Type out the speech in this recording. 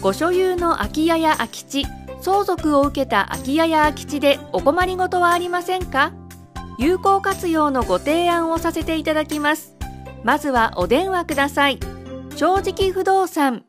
ご所有の空き家や空き地相続を受けた空き家や空き地でお困りごとはありませんか？有効活用のご提案をさせていただきます。まずはお電話ください。正直不動産。